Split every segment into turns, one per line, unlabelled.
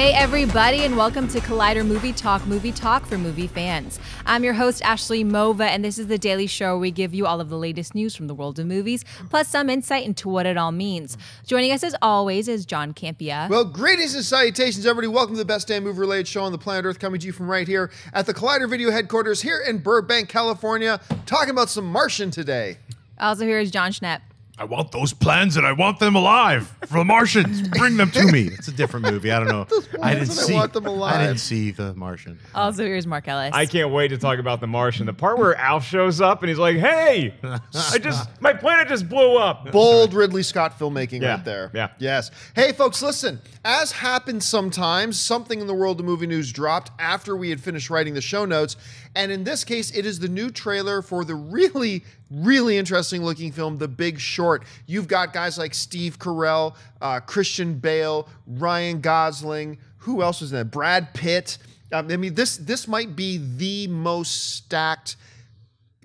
Hey, everybody, and welcome to Collider Movie Talk, movie talk for movie fans. I'm your host, Ashley Mova, and this is the daily show where we give you all of the latest news from the world of movies, plus some insight into what it all means. Joining us, as always, is John Campea.
Well, greetings and salutations, everybody. Welcome to the best damn movie related show on the planet Earth, coming to you from right here at the Collider Video headquarters here in Burbank, California, talking about some Martian today.
also, here is Jon Schnepp.
I want those plans and I want them alive for the Martians. Bring them to me.
It's a different movie. I don't know. I didn't
and I
see.
want them
I didn't see the Martian.
Also, here's Mark Ellis.
I can't wait to talk about The Martian. The part where Alf shows up and he's like, "Hey, I just my planet just blew up."
Bold Ridley Scott filmmaking
Yeah,
right there.
yeah.
Yes. Hey, folks, listen. As happens sometimes, something in the world of movie news dropped after we had finished writing the show notes. And in this case, it is the new trailer for the really, really interesting looking film, The Big Short. You've got guys like Steve Carell, uh, Christian Bale, Ryan Gosling. Who else was in that? Brad Pitt. Um, I mean, this this might be the most stacked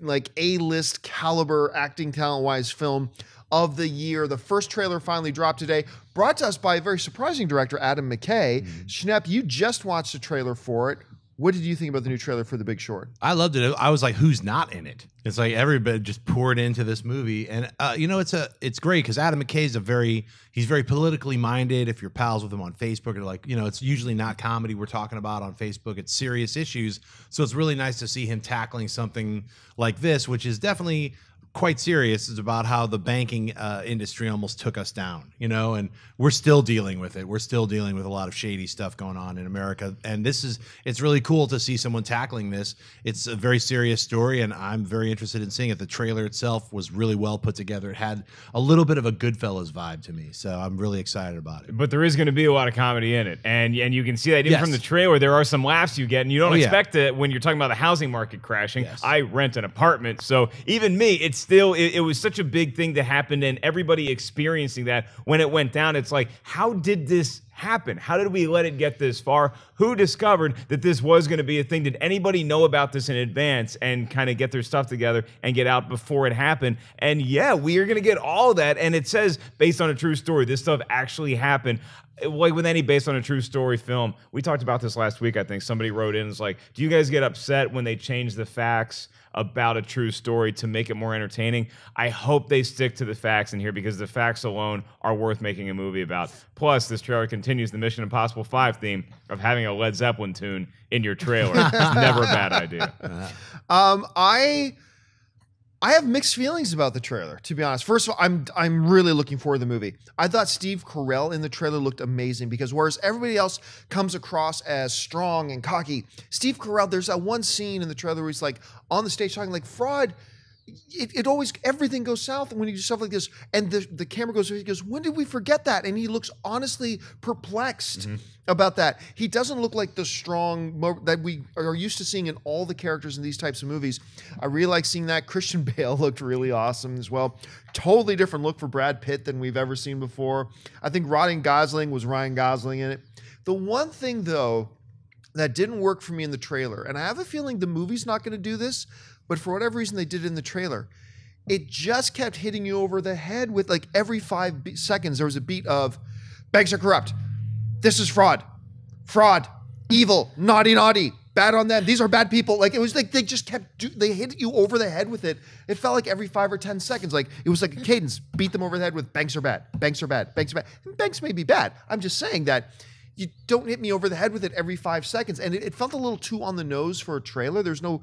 like A-list caliber acting talent wise film of the year. The first trailer finally dropped today, brought to us by a very surprising director, Adam McKay. Schnepp, you just watched the trailer for it. What did you think about the new trailer for The Big Short?
I loved it. I was like, "Who's not in it?" It's like everybody just poured into this movie, and uh, you know, it's a it's great because Adam McKay is a very he's very politically minded. If you're pals with him on Facebook, or like you know, it's usually not comedy we're talking about on Facebook. It's serious issues, so it's really nice to see him tackling something like this, which is definitely quite serious. is about how the banking uh, industry almost took us down, you know, and we're still dealing with it. We're still dealing with a lot of shady stuff going on in America. And this is, it's really cool to see someone tackling this. It's a very serious story, and I'm very interested in seeing it. The trailer itself was really well put together. It had a little bit of a Goodfellas vibe to me. So I'm really excited about it.
But there is going to be a lot of comedy in it, and and you can see that even
Yes.
from the trailer. There are some laughs you get, and you don't
Oh, yeah.
expect it when you're talking about the housing market crashing.
Yes.
I rent an apartment, so even me, it's still it, it was such a big thing to happen, and everybody experiencing that when it went down. It's like, how did this? happen? How did we let it get this far? Who discovered that this was going to be a thing? Did anybody know about this in advance and kind of get their stuff together and get out before it happened? And yeah, we are going to get all that. And it says based on a true story, this stuff actually happened. Like with any based on a true story film, we talked about this last week. I think somebody wrote in, "It's like, do you guys get upset when they change the facts about a true story to make it more entertaining?" I hope they stick to the facts in here because the facts alone are worth making a movie about. Plus, this trailer continues the Mission Impossible 5 theme of having a Led Zeppelin tune in your trailer. it's never a bad idea.
Um, I I have mixed feelings about the trailer, to be honest. First of all, I'm I'm really looking forward to the movie. I thought Steve Carell in the trailer looked amazing because whereas everybody else comes across as strong and cocky, Steve Carell, there's that one scene in the trailer where he's like on the stage talking like fraud. It, it always everything goes south when you do stuff like this, and the, the camera goes. He goes, "When did we forget that?" And he looks honestly perplexed mm-hmm. about that. He doesn't look like the strong mo- that we are used to seeing in all the characters in these types of movies. I really like seeing that. Christian Bale looked really awesome as well. Totally different look for Brad Pitt than we've ever seen before. I think Ryan Gosling was Ryan Gosling in it. The one thing though that didn't work for me in the trailer, and I have a feeling the movie's not going to do this, but for whatever reason they did it in the trailer. It just kept hitting you over the head with like every five be- seconds there was a beat of banks are corrupt. This is fraud, fraud, evil, naughty, naughty, bad on them. These are bad people. Like it was like they just kept do- they hit you over the head with it. It felt like every five or ten seconds, like it was like a cadence. Beat them over the head with banks are bad, banks are bad, banks are bad. And banks may be bad. I'm just saying that you don't hit me over the head with it every five seconds. And it, it felt a little too on the nose for a trailer. There's no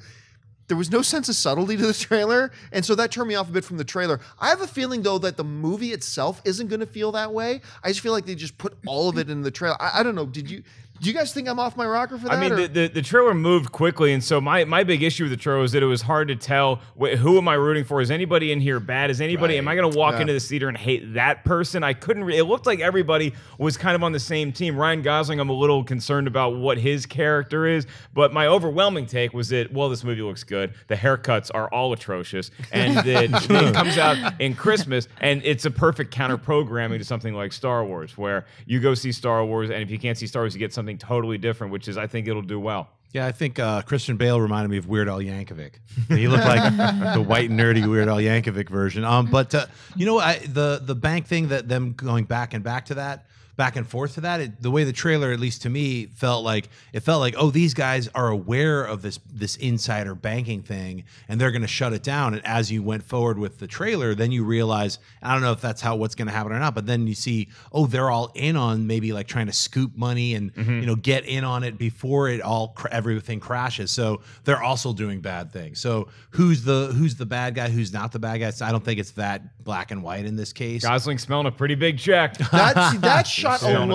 there was no sense of subtlety to the trailer, and so that turned me off a bit from the trailer. I have a feeling though that the movie itself isn't going to feel that way. I just feel like they just put all of it in the trailer. I, I don't know. Did you? Do you guys think I'm off my rocker for that?
I mean, the, the, the trailer moved quickly, and so my, my big issue with the trailer is that it was hard to tell wh- who am I rooting for. Is anybody in here bad? Is anybody? Am I going to walk
Yeah.
into this theater and hate that person? I couldn't. Re- it looked like everybody was kind of on the same team. Ryan Gosling, I'm a little concerned about what his character is, but my overwhelming take was that well, this movie looks good. The haircuts are all atrocious, and that it comes out in Christmas, and it's a perfect counter programming to something like Star Wars, where you go see Star Wars, and if you can't see Star Wars, you get something totally different, which is I think it'll do well.
Yeah, I think uh, Christian Bale reminded me of Weird Al Yankovic. He looked like the white nerdy Weird Al Yankovic version. Um, but uh, you know, I, the the bank thing that them going back and back to that back and forth to that. It, the way the trailer, at least to me, felt like it felt like, oh, these guys are aware of this this insider banking thing, and they're going to shut it down. And as you went forward with the trailer, then you realize, I don't know if that's how what's going to happen or not, but then you see, oh, they're all in on maybe like trying to scoop money and mm-hmm. you know get in on it before it all cr- everything crashes. So they're also doing bad things. So who's the who's the bad guy? Who's not the bad guy? I don't think it's that black and white in this case.
Gosling smelling a pretty big check.
That, see, that shot alone.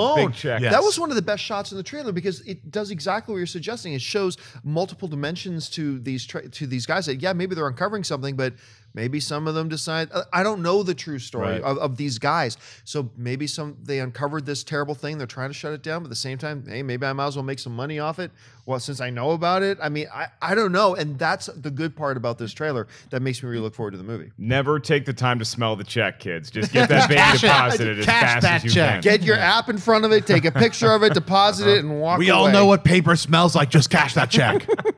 Yes.
that was one of the best shots in the trailer because it does exactly what you're suggesting. It shows multiple dimensions to these tra- to these guys. That yeah, maybe they're uncovering something, but maybe some of them decide. uh, I don't know the true story
Right.
of, of these guys. So maybe some they uncovered this terrible thing. They're trying to shut it down, but at the same time, hey, maybe I might as well make some money off it. Well, since I know about it, I mean, I, I don't know, and that's the good part about this trailer that makes me really look forward to the movie.
Never take the time to smell the check, kids. Just get that bank deposited as
Cash
fast
that
as you
check.
can.
Get your app in front of it, take a picture of it, deposit it, and walk
we
away.
all know what paper smells like. Just cash that check.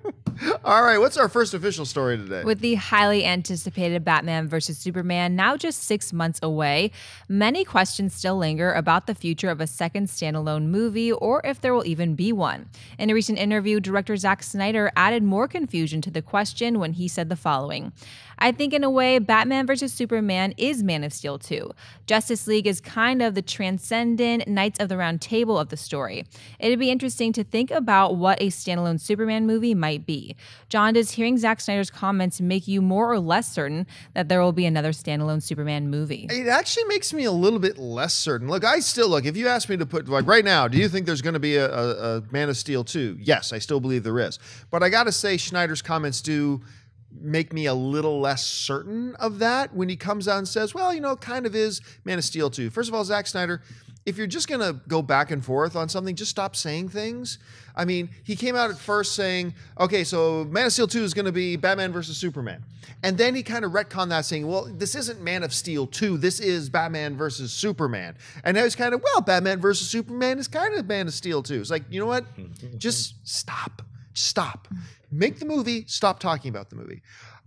All right, what's our first official story today?
With the highly anticipated Batman versus Superman now just six months away, many questions still linger about the future of a second standalone movie or if there will even be one. In a recent interview, director Zack Snyder added more confusion to the question when he said the following I think, in a way, Batman vs. Superman is Man of Steel 2. Justice League is kind of the transcendent Knights of the Round Table of the story. It'd be interesting to think about what a standalone Superman movie might be. John, does hearing Zack Snyder's comments make you more or less certain that there will be another standalone Superman movie?
It actually makes me a little bit less certain. Look, I still look. If you ask me to put like right now, do you think there's going to be a, a, a Man of Steel two? Yes, I still believe there is. But I got to say, Snyder's comments do make me a little less certain of that when he comes out and says, "Well, you know, kind of is Man of Steel two. First of all, Zack Snyder. If you're just going to go back and forth on something, just stop saying things. I mean, he came out at first saying, okay, so Man of Steel 2 is going to be Batman versus Superman. And then he kind of retconned that saying, well, this isn't Man of Steel 2, this is Batman versus Superman. And now he's kind of, well, Batman versus Superman is kind of Man of Steel 2. It's like, you know what? Just stop. Stop. Make the movie, stop talking about the movie.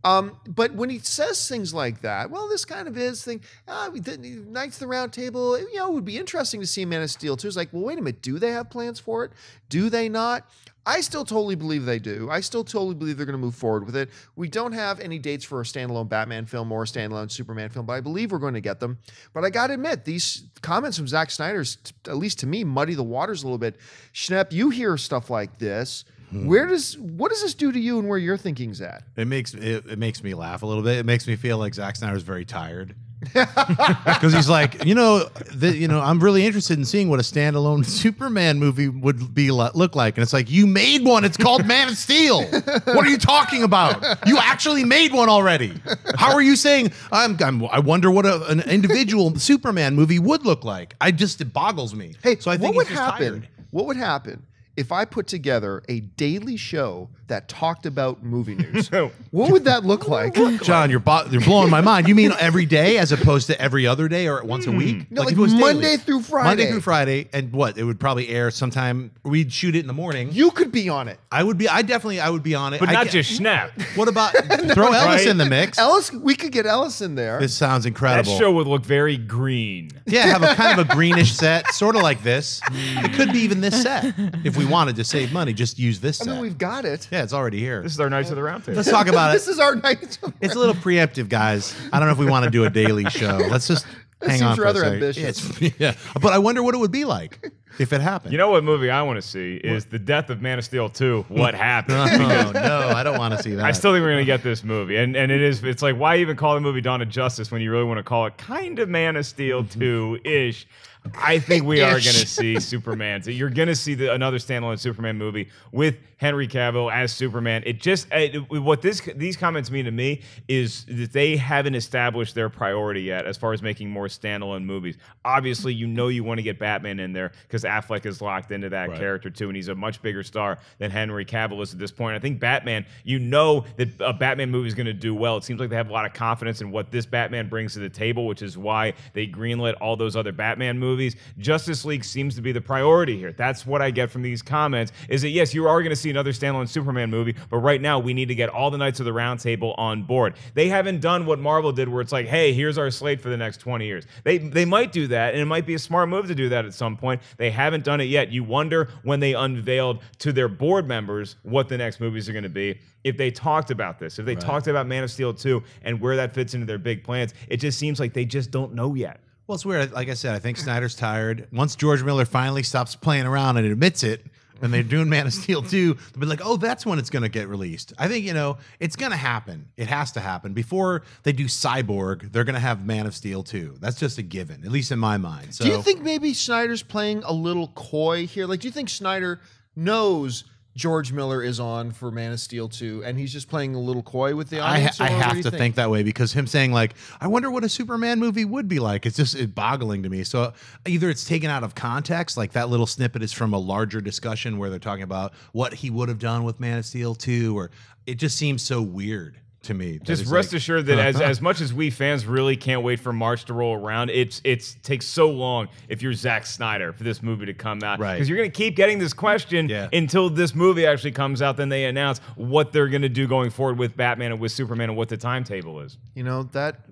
Um, but when he says things like that, well, this kind of is thing. Ah, we Knights of the Round Table, you know, it would be interesting to see Man of Steel too. It's like, well, wait a minute, do they have plans for it? Do they not? I still totally believe they do. I still totally believe they're going to move forward with it. We don't have any dates for a standalone Batman film or a standalone Superman film, but I believe we're going to get them. But I got to admit, these comments from Zack Snyder's, at least to me, muddy the waters a little bit. Schnepp, you hear stuff like this. Hmm. Where does what does this do to you and where your thinking's at?
It makes it, it makes me laugh a little bit. It makes me feel like Zack Snyder's very tired because he's like, you know, the, you know, I'm really interested in seeing what a standalone Superman movie would be look like, and it's like you made one. It's called Man of Steel. What are you talking about? You actually made one already. How are you saying? I'm, I'm I wonder what a, an individual Superman movie would look like. I just it boggles me.
Hey,
so I think what would
happen?
tired.
What would happen if I put together a daily show that talked about movie news? what would that look like?
John, you're bo- you're blowing my mind. You mean every day as opposed to every other day or once a hmm. week?
No, like
if it was
Monday through Friday.
Monday through Friday, and what? It would probably air sometime. We'd shoot it in the morning.
You could be on it.
I would be. I definitely. I would be on it.
But
I
not just Schnepp.
What about throw Ellis
Right?
in the mix?
Ellis, we could get Ellis in there.
This sounds incredible.
That
incredible.
show would look very green.
yeah, have a kind of a greenish set, sort of like this. It could be even this set if we wanted to save money. Just use this
I
set.
mean, we've got it.
yeah, it's already here.
This is our Knights of the Round Table.
Let's talk about it.
This is our night.
It's a little preemptive, guys. I don't know if we want to do a daily show. Let's just hang
seems
on for
rather
a second.
ambitious.
It's- yeah, but I wonder what it would be like if it happened.
You know what movie I want to see is the death of Man of Steel 2. What happened?
oh no, I don't want to see that.
I still think we're gonna get this movie, and and it is. It's like why even call the movie Dawn of Justice when you really want to call it kind of Man of Steel two ish. I think we are gonna see Superman. So you're gonna see the, another standalone Superman movie with Henry Cavill as Superman. It just it, what this these comments mean to me is that they haven't established their priority yet as far as making more standalone movies. Obviously, you know you want to get Batman in there because Affleck is locked into that character too, and he's a much bigger star than Henry Cavill is at this point. I think Batman, you know that a Batman movie is going to do well. It seems like they have a lot of confidence in what this Batman brings to the table, which is why they greenlit all those other Batman movies. Movies. Justice League seems to be the priority here. That's what I get from these comments. Is that yes, you are going to see another standalone Superman movie, but right now we need to get all the Knights of the Round Table on board. They haven't done what Marvel did, where it's like, hey, here's our slate for the next 20 years. They they might do that, and it might be a smart move to do that at some point. They haven't done it yet. You wonder when they unveiled to their board members what the next movies are going to be. If they talked about this, if they talked about Man of Steel 2 and where that fits into their big plans, it just seems like they just don't know yet.
Well, it's weird. Like I said, I think Snyder's tired. Once George Miller finally stops playing around and admits it, and they're doing Man of Steel 2, they'll be like, oh, that's when it's going to get released. I think, you know, it's going to happen. It has to happen. Before they do Cyborg, they're going to have Man of Steel 2. That's just a given, at least in my mind. So
Do you think maybe Snyder's playing a little coy here? Like, do you think Snyder knows George Miller is on for Man of Steel 2 and he's just playing a little coy with the
I,
audience?
I
do
have to think? that way because him saying like, "I wonder what a Superman movie would be like." It's just it boggling to me. So either it's taken out of context, like that little snippet is from a larger discussion where they're talking about what he would have done with Man of Steel two, or it just seems so weird to me.
Just rest
like-
assured that as, as much as we fans really can't wait for March to roll around, it's it's takes so long if you're Zack Snyder for this movie to come out.
Right.
Because you're gonna keep getting this question
Yeah.
until this movie actually comes out, then they announce what they're gonna do going forward with Batman and with Superman and what the timetable is.
You know, that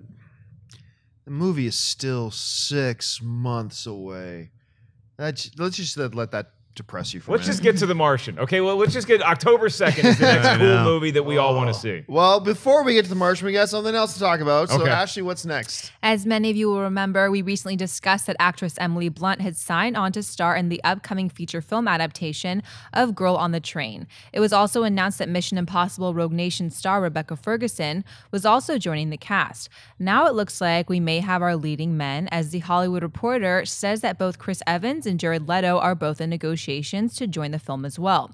the movie is still six months away. That, let's just let let that depress you for
Let's
minute.
just get to The Martian. Okay, well let's just get October 2nd is the next cool movie that we all want to oh. see.
Well, before we get to the Martian, we got something else to talk about. So,
Okay.
Ashley, what's next?
As many of you will remember, we recently discussed that actress Emily Blunt had signed on to star in the upcoming feature film adaptation of Girl on the Train. It was also announced that Mission Impossible Rogue Nation star Rebecca Ferguson was also joining the cast. Now it looks like we may have our leading men, as The Hollywood Reporter says that both Chris Evans and Jared Leto are both in negotiations to join the film as well.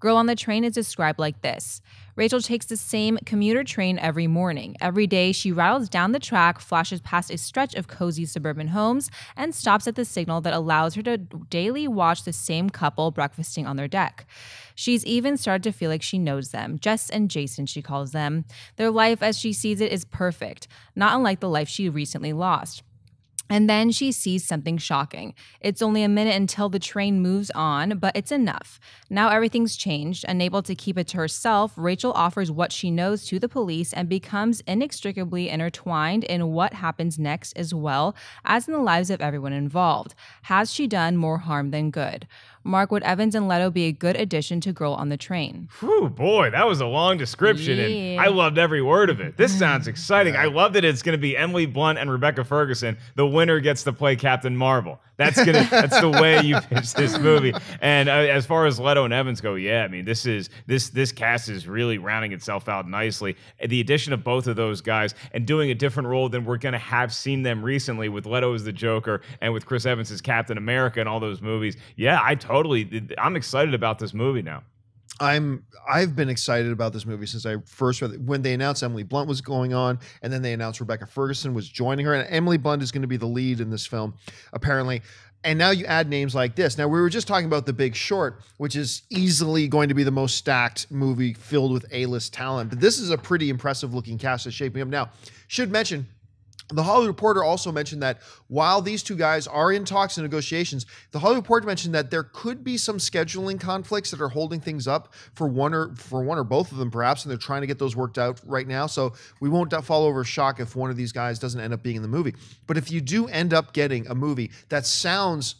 Girl on the Train is described like this. Rachel takes the same commuter train every morning. Every day, she rattles down the track, flashes past a stretch of cozy suburban homes, and stops at the signal that allows her to daily watch the same couple breakfasting on their deck. She's even started to feel like she knows them. Jess and Jason, she calls them. Their life, as she sees it, is perfect, not unlike the life she recently lost. And then she sees something shocking. It's only a minute until the train moves on, but it's enough. Now everything's changed. Unable to keep it to herself, Rachel offers what she knows to the police and becomes inextricably intertwined in what happens next, as well as in the lives of everyone involved. Has she done more harm than good? Mark, would Evans and Leto be a good addition to Girl on the Train?
Whew, boy, that was a long description, and I loved every word of it. This sounds exciting. I love that it's going to be Emily Blunt and Rebecca Ferguson. The winner gets to play Captain Marvel. That's gonna. that's the way you pitch this movie. And uh, as far as Leto and Evans go, yeah, I mean, this is this this cast is really rounding itself out nicely. The addition of both of those guys and doing a different role than we're going to have seen them recently with Leto as the Joker and with Chris Evans as Captain America and all those movies. Yeah, I totally. I'm excited about this movie now.
I'm I've been excited about this movie since I first read it. When they announced Emily Blunt was going on, and then they announced Rebecca Ferguson was joining her, and Emily Blunt is going to be the lead in this film, apparently. And now you add names like this. Now we were just talking about The Big Short, which is easily going to be the most stacked movie filled with A-list talent. But this is a pretty impressive looking cast that's shaping up. Now, should mention the Hollywood Reporter also mentioned that while these two guys are in talks and negotiations, the Hollywood Reporter mentioned that there could be some scheduling conflicts that are holding things up for one or for one or both of them, perhaps, and they're trying to get those worked out right now. So we won't fall over shock if one of these guys doesn't end up being in the movie. But if you do end up getting a movie that sounds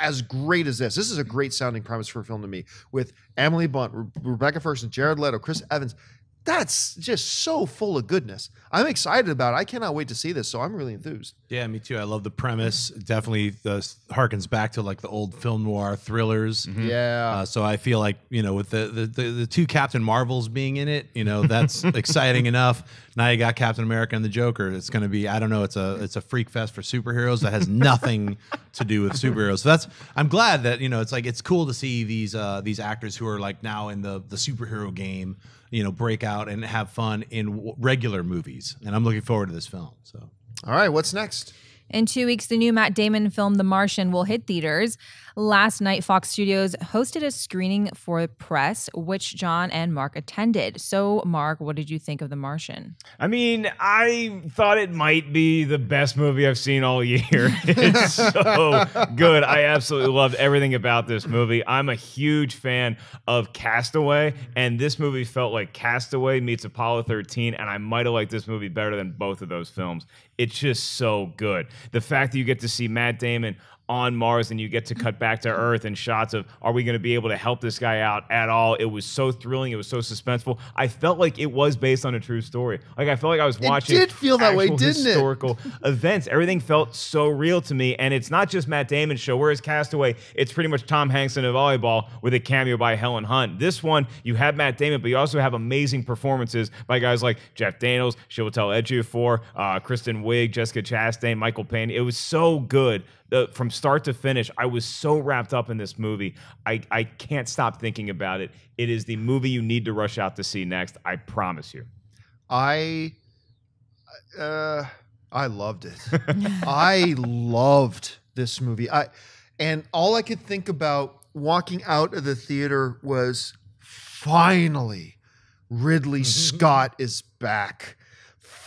as great as this, this is a great sounding premise for a film to me with Emily Blunt, Re- Rebecca Ferguson, Jared Leto, Chris Evans. That's just so full of goodness. I'm excited about it. I cannot wait to see this. So I'm really enthused.
Yeah, me too. I love the premise. Definitely uh, harkens back to like the old film noir thrillers.
Yeah.
Uh, so I feel like you know, with the, the the the two Captain Marvels being in it, you know, that's exciting enough. Now you got Captain America and the Joker. It's going to be I don't know. It's a it's a freak fest for superheroes that has nothing to do with superheroes. So that's I'm glad that you know it's like it's cool to see these uh, these actors who are like now in the the superhero game, you know, break out and have fun in w- regular movies. And I'm looking forward to this film. So.
All right. What's next?
In two weeks, the new Matt Damon film The Martian will hit theaters. Last night, Fox Studios hosted a screening for the press, which John and Mark attended. So, Mark, what did you think of The Martian?
I mean, I thought it might be the best movie I've seen all year. It's so good. I absolutely loved everything about this movie. I'm a huge fan of Castaway, and this movie felt like Castaway meets Apollo 13, and I might have liked this movie better than both of those films. It's just so good. The fact that you get to see Matt Damon on Mars and you get to cut back to Earth and shots of are we going to be able to help this guy out at all? It was so thrilling. It was so suspenseful. I felt like it was based on a true story. Like I felt like I was watching.
It did feel that way, didn't it?
historical events. Everything felt so real to me, and it's not just Matt Damon's show. Whereas Castaway, it's pretty much Tom Hanks in a volleyball with a cameo by Helen Hunt. This one, you have Matt Damon, but you also have amazing performances by guys like Jeff Daniels, Chiwetel Ejiofor, uh, Kristen Wiig, Jessica Chastain, Michael Peña. It was so good uh, from start to finish. I was so wrapped up in this movie. I, I can't stop thinking about it. It is the movie you need to rush out to see next. I promise you.
I uh I loved it. I loved this movie. I and all I could think about walking out of the theater was finally Ridley Scott is back.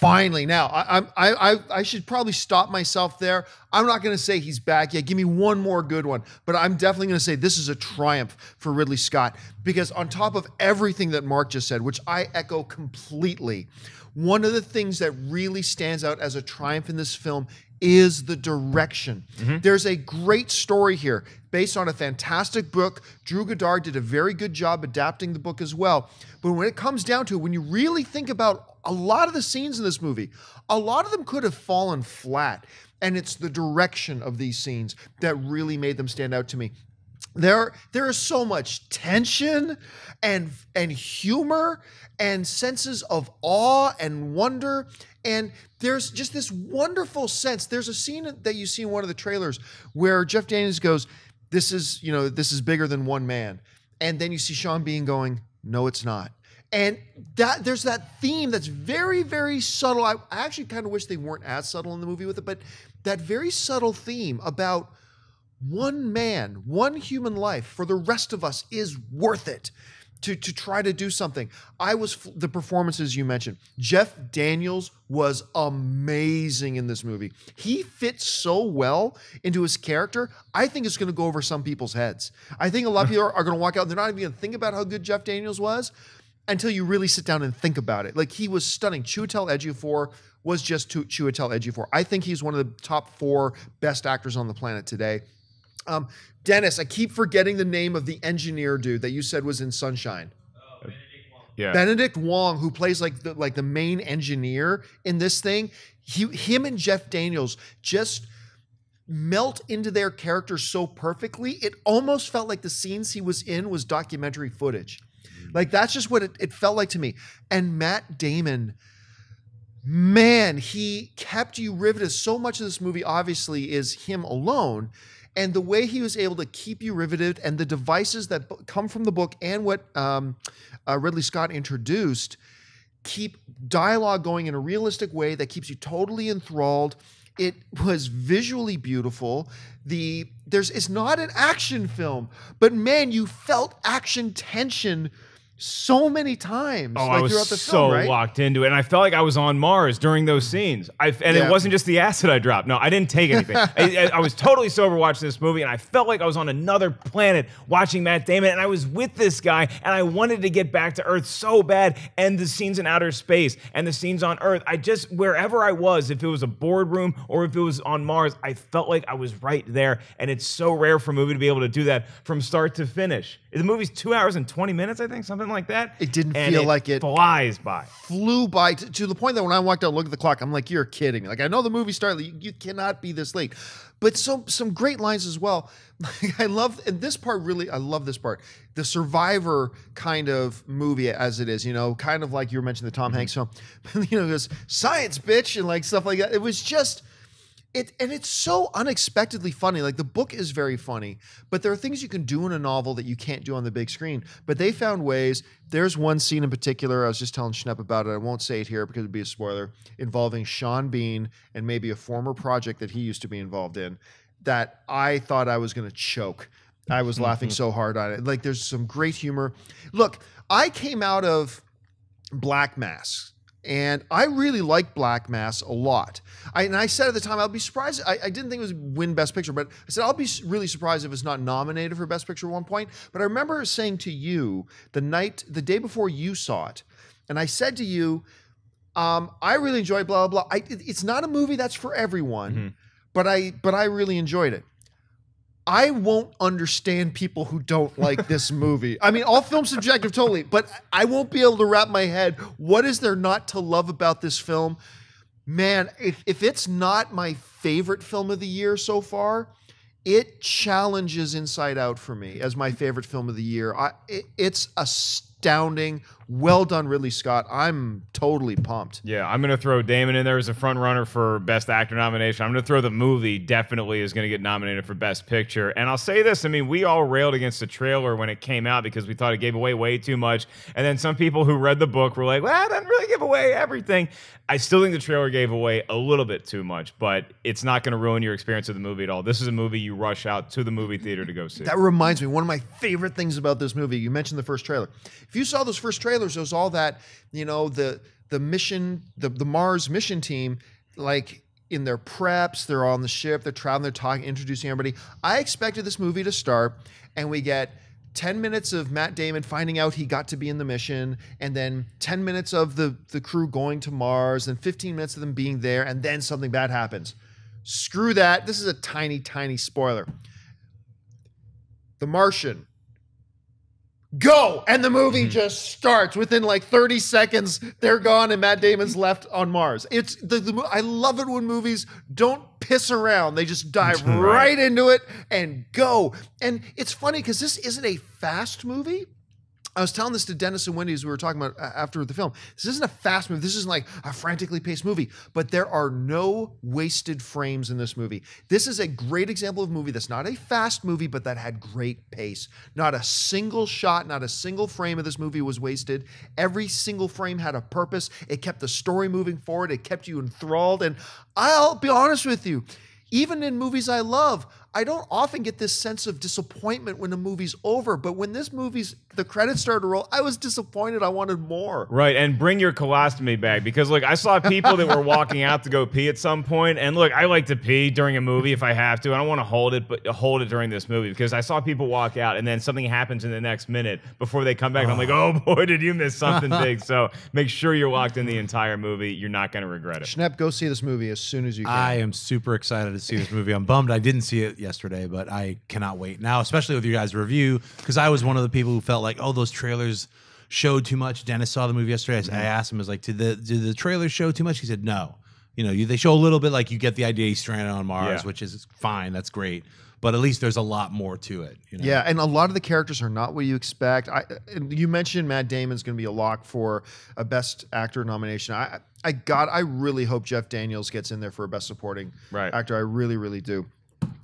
Finally, now I, I I I should probably stop myself there. I'm not going to say he's back yet. Give me one more good one, but I'm definitely going to say this is a triumph for Ridley Scott because on top of everything that Mark just said, which I echo completely, one of the things that really stands out as a triumph in this film is the direction. Mm-hmm. There's a great story here based on a fantastic book. Drew Goddard did a very good job adapting the book as well. But when it comes down to it, when you really think about a lot of the scenes in this movie, a lot of them could have fallen flat. And it's the direction of these scenes that really made them stand out to me. There there is so much tension and and humor and senses of awe and wonder and there's just this wonderful sense. There's a scene that you see in one of the trailers where Jeff Daniels goes this is you know this is bigger than one man. And then you see Sean Bean going no it's not and that there's that theme that's very very subtle I, I actually kind of wish they weren't as subtle in the movie with it but that very subtle theme about one man, one human life for the rest of us is worth it to, to try to do something. I was f- the performances you mentioned. Jeff Daniels was amazing in this movie. He fits so well into his character. I think it's going to go over some people's heads. I think a lot of people are, are going to walk out and they're not even going to think about how good Jeff Daniels was until you really sit down and think about it. Like he was stunning. Chiwetel Ejiofor was just Chiwetel Ejiofor. I think he's one of the top four best actors on the planet today. Um, Dennis, I keep forgetting the name of the engineer dude that you said was in Sunshine. Benedict Wong.
Yeah.
Benedict Wong, who plays like the like the main engineer in this thing, he, him and Jeff Daniels just melt into their characters so perfectly. It almost felt like the scenes he was in was documentary footage. Like that's just what it, it felt like to me. And Matt Damon, man, he kept you riveted. So much of this movie obviously is him alone. And the way he was able to keep you riveted and the devices that come from the book and what um, uh, Ridley Scott introduced keep dialogue going in a realistic way that keeps you totally enthralled. It was visually beautiful. The there's it's not an action film, but man, you felt action tension so many times
Oh,
like
I was
throughout the
so
film, right?
locked into it, and I felt like I was on Mars during those scenes. I and
Yeah.
it wasn't just the acid I dropped. No, I didn't take anything. I, I- I was totally sober watching this movie, and I felt like I was on another planet watching Matt Damon, and I was with this guy, and I wanted to get back to Earth so bad. And the scenes in outer space and the scenes on Earth, I just wherever I was, if it was a boardroom or if it was on Mars, I felt like I was right there. And it's so rare for a movie to be able to do that from start to finish. The movie's two hours and twenty minutes, I think, something like that.
It didn't feel like it-
flies by.
flew by to, to the point that when I walked out, and looked at the clock, I'm like, "You're kidding me!" Like I know the movie started, you, you cannot be this late. But some some great lines as well. I love and this part really, I love this part. The Survivor kind of movie as it is, you know, kind of like you were mentioning the Tom mm-hmm. Hanks film. you know, goes science, bitch, and like stuff like that. It was just it and it's so unexpectedly funny. Like the book is very funny, but there are things you can do in a novel that you can't do on the big screen. But they found ways. There's one scene in particular. I was just telling Schnepp about it. I won't say it here because it'd be a spoiler. Involving Sean Bean and maybe a former project that he used to be involved in. That I thought I was going to choke. I was laughing so hard on it. Like there's some great humor. Look, I came out of Black Mass. And I really like Black Mass a lot. I, and I said at the time, I'll be surprised. I, I didn't think it was win Best Picture, but I said, I'll be really surprised if it's not nominated for Best Picture at one point. But I remember saying to you the night, the day before you saw it, and I said to you, um, I really enjoyed blah, blah, blah. I, it- it's not a movie that's for everyone, but I, but I really enjoyed it. I won't understand people who don't like this movie. I mean, all films subjective, totally, but I won't be able to wrap my head. What is there not to love about this film? Man, if, if it's not my favorite film of the year so far, it challenges Inside Out for me as my favorite film of the year. I, it, it's astounding. Well done, Ridley Scott. I'm totally pumped.
Yeah, I'm gonna throw Damon in there as a front runner for Best Actor nomination. I'm gonna throw the movie definitely is gonna get nominated for Best Picture. And I'll say this: I mean, we all railed against the trailer when it came out because we thought it gave away way too much. And then some people who read the book were like, "Well, it doesn't really give away everything." I still think the trailer gave away a little bit too much, but it's not gonna ruin your experience of the movie at all. This is a movie you rush out to the movie theater to go see.
That reminds me, one of my favorite things about this movie. You mentioned the first trailer. If you saw those first trailers, there was all that, you know, the the mission, the the Mars mission team, like in their preps, they're on the ship, they're traveling, they're talking, introducing everybody. I expected this movie to start, and we get 10 minutes of Matt Damon finding out he got to be in the mission, and then 10 minutes of the, the crew going to Mars, and 15 minutes of them being there, and then something bad happens. Screw that. This is a tiny, tiny spoiler. The Martian. Go! And the movie mm-hmm. just starts within like 30 seconds. They're gone, and Matt Damon's left on Mars. It's the, the I love it when movies don't piss around. They just dive right into it and go. And it's funny because this isn't a fast movie. I was telling this to Dennis and Wendy as we were talking about after the film. This isn't a fast movie. This isn't like a frantically paced movie, but there are no wasted frames in this movie. This is a great example of a movie that's not a fast movie, but that had great pace. Not a single shot, not a single frame of this movie was wasted. Every single frame had a purpose. It kept the story moving forward. It kept you enthralled. And I'll be honest with you, even in movies I love, I don't often get this sense of disappointment when a movie's over. But when this movie's the credits started to roll, I was disappointed. I wanted more.
Right, and bring your colostomy bag because look, I saw people that were walking out to go pee at some point, and look, I like to pee during a movie if I have to. I don't want to hold it, but hold it during this movie because I saw people walk out, and then something happens in the next minute before they come back, and I'm like, oh boy, did you miss something big? So make sure you're locked in the entire movie. You're not going to regret it.
Schnepp, go see this movie as soon as you can.
I am super excited to see this movie. I'm bummed I didn't see it yesterday, but I cannot wait now, especially with you guys' review, because I was one of the people who felt like, oh, those trailers showed too much. Dennis saw the movie yesterday. I mm-hmm. asked him, I was like, did the did the trailers show too much? He said, no. You know, you, they show a little bit, like you get the idea he's stranded on Mars,
Yeah.
which is fine. That's great. But at least there's a lot more to it. You know?
Yeah, and a lot of the characters are not what you expect. I, you mentioned Matt Damon's going to be a lock for a Best Actor nomination. I, I got. I really hope Jeff Daniels gets in there for a Best Supporting
Right.
Actor. I really, really do.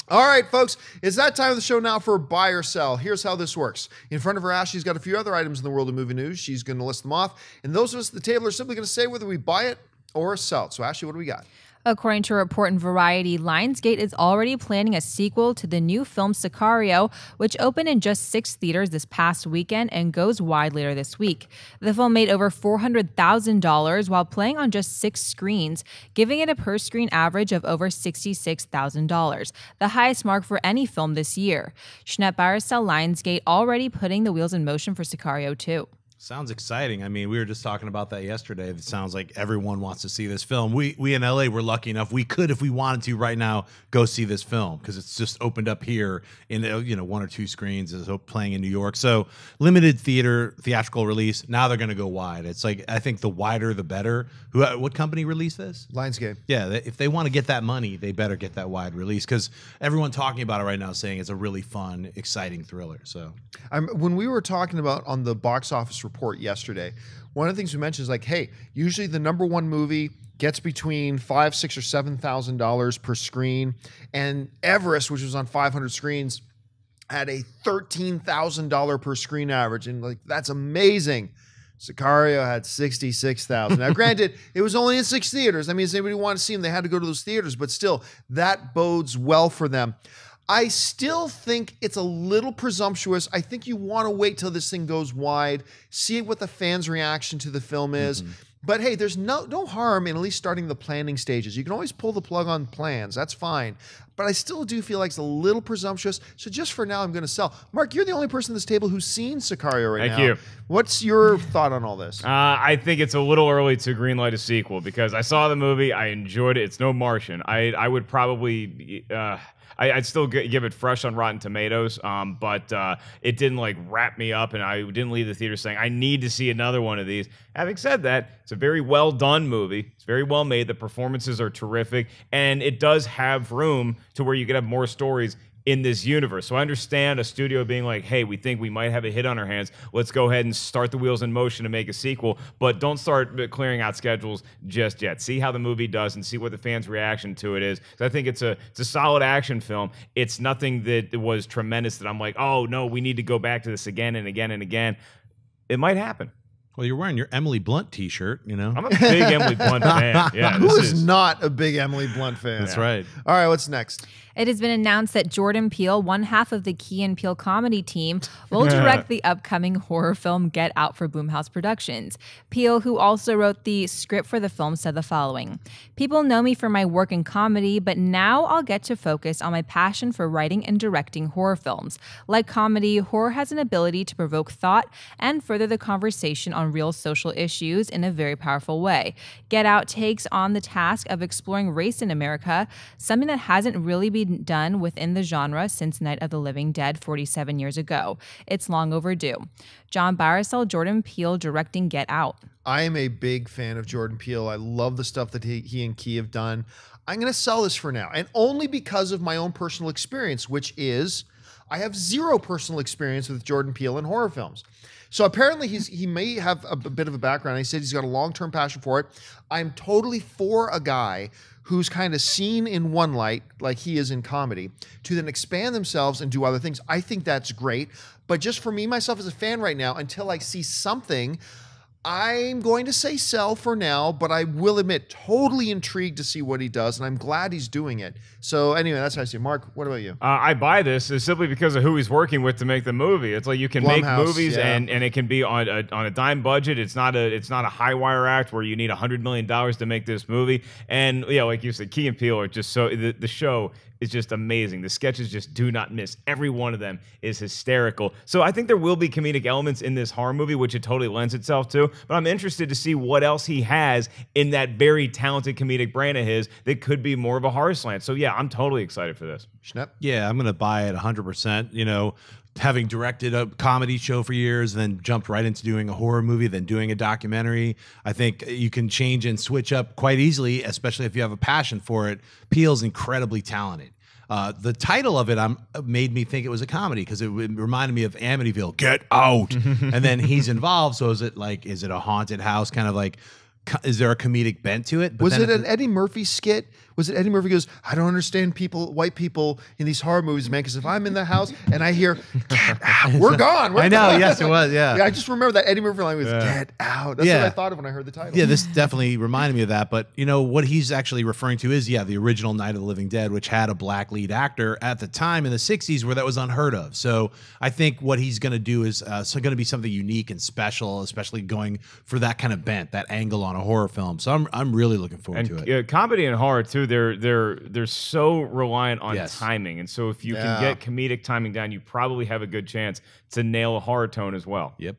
All right, folks, it's that time of the show now for buy or sell. Here's how this works. In front of her, Ashley's got a few other items in the world of movie news. She's going to list them off, and those of us at the table are simply going to say whether we buy it or sell it. So, Ashley, what do we got?
According to a report in Variety, Lionsgate is already planning a sequel to the new film Sicario, which opened in just six theaters this past weekend and goes wide later this week. The film made over $400,000 while playing on just six screens, giving it a per screen average of over $66,000, the highest mark for any film this year. Schnepp Barisell Lionsgate already putting the wheels in motion for Sicario 2.
Sounds exciting. I mean, we were just talking about that yesterday. It sounds like everyone wants to see this film. We we in LA we're lucky enough we could if we wanted to right now go see this film because it's just opened up here in you know one or two screens is playing in New York. So limited theater theatrical release. Now they're going to go wide. It's like I think the wider the better. Who uh, what company released this?
Lionsgate.
Yeah, if they want to get that money, they better get that wide release because everyone talking about it right now is saying it's a really fun, exciting thriller. So
I'm, when we were talking about on the box office report yesterday. One of the things we mentioned is like, hey, usually the number one movie gets between five, six, or seven thousand dollars per screen, and Everest, which was on 500 screens, had a thirteen thousand dollar per screen average, and like that's amazing. Sicario had sixty six thousand. Now, granted, it was only in six theaters. I mean, if anybody wanted to see them, they had to go to those theaters, but still, that bodes well for them. I still think it's a little presumptuous. I think you want to wait till this thing goes wide, see what the fans' reaction to the film is. But hey, there's no no harm in at least starting the planning stages. You can always pull the plug on plans. That's fine. But I still do feel like it's a little presumptuous. So just for now, I'm going to sell. Mark, you're the only person at this table who's seen Sicario right
Thank
now.
you.
What's your thought on all this?
Uh, I think it's a little early to greenlight a sequel because I saw the movie, I enjoyed it. It's no Martian. I I would probably. Uh, I, I'd still give it fresh on Rotten Tomatoes, um, but uh, it didn't like wrap me up, and I didn't leave the theater saying I need to see another one of these. Having said that, it's a very well done movie. It's very well made. The performances are terrific, and it does have room to where you can have more stories in this universe. So I understand a studio being like, hey, we think we might have a hit on our hands. Let's go ahead and start the wheels in motion to make a sequel, but don't start clearing out schedules just yet. See how the movie does and see what the fans' reaction to it is. 'Cause I think it's a it's a solid action film. It's nothing that was tremendous that I'm like, oh no, we need to go back to this again and again and again. It might happen.
Well, you're wearing your Emily Blunt T-shirt, you know.
I'm a big Emily Blunt fan. Yeah,
Who
this
is not a big Emily Blunt fan?
That's right.
All right, what's next?
It has been announced that Jordan Peele, one half of the Key and Peele comedy team, will direct the upcoming horror film Get Out for Blumhouse Productions. Peele, who also wrote the script for the film, said the following People know me for my work in comedy, but now I'll get to focus on my passion for writing and directing horror films. Like comedy, horror has an ability to provoke thought and further the conversation on real social issues in a very powerful way. Get Out takes on the task of exploring race in America, something that hasn't really been done within the genre since Night of the Living Dead 47 years ago. It's long overdue. John Barisel, Jordan Peele directing Get Out.
I am a big fan of Jordan Peele. I love the stuff that he, he and Key have done. I'm going to sell this for now, and only because of my own personal experience, which is I have zero personal experience with Jordan Peele in horror films. So apparently he's he may have a bit of a background. He said he's got a long-term passion for it. I'm totally for a guy who's kind of seen in one light, like he is in comedy, to then expand themselves and do other things. I think that's great. But just for me, myself as a fan right now, until I see something, I'm going to say sell for now, but I will admit, totally intrigued to see what he does, and I'm glad he's doing it. So anyway, that's how I see. it. Mark, what about you?
Uh, I buy this is simply because of who he's working with to make the movie. It's like you can make movies
yeah.
and, and it can be on a, on a dime budget. It's not a it's not a high wire act where you need a hundred million dollars to make this movie. And yeah, like you said, Key and Peele are just so the, the show is just amazing. The sketches just do not miss. Every one of them is hysterical. So I think there will be comedic elements in this horror movie, which it totally lends itself to. But I'm interested to see what else he has in that very talented comedic brain of his that could be more of a horror slant. So yeah, I'm totally excited for this.
Schnepp?
Yeah, I'm going to buy it 100%. You know, having directed a comedy show for years, then jumped right into doing a horror movie, then doing a documentary. I think you can change and switch up quite easily, especially if you have a passion for it. Peele's incredibly talented. Uh, the title of it um, made me think it was a comedy because it, w- reminded me of Amityville, Get Out. and then he's involved. So is it like, is it a haunted house? Kind of like, is there a comedic bent to it? But
Was it an Eddie Murphy skit? Was it Eddie Murphy goes, I don't understand people, white people in these horror movies, man, because if I'm in the house and I hear, get out, we're gone. We're
I know.
gone."
Yes, it was. Yeah.
Yeah, I just remember that Eddie Murphy line was "Get out." That's
Yeah.
what I thought of when I heard the title.
Yeah, this definitely reminded me of that. But you know what he's actually referring to is yeah, the original Night of the Living Dead, which had a black lead actor at the time in the '60s, where that was unheard of. So I think what he's going to do is uh, so going to be something unique and special, especially going for that kind of bent, that angle on a horror film. So I'm I'm really looking forward
And
to it.
uh, comedy and horror too, they're they're they're so reliant on
Yes.
timing, and so if you
Yeah.
can get comedic timing down, you probably have a good chance to nail a horror tone as well.
Yep.